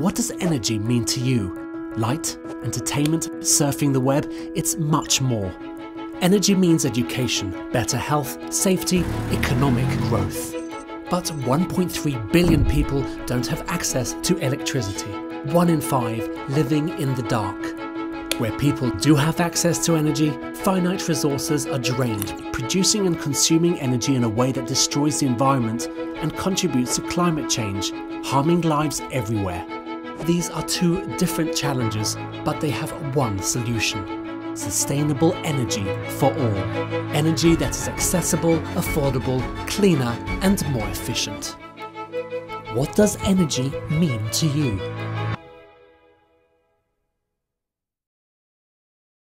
What does energy mean to you? Light, entertainment, surfing the web? It's much more. Energy means education, better health, safety, economic growth. But 1.3 billion people don't have access to electricity. One in five living in the dark. Where people do have access to energy, finite resources are drained, producing and consuming energy in a way that destroys the environment and contributes to climate change, harming lives everywhere. These are two different challenges, but they have one solution. Sustainable energy for all. Energy that is accessible, affordable, cleaner and more efficient. What does energy mean to you?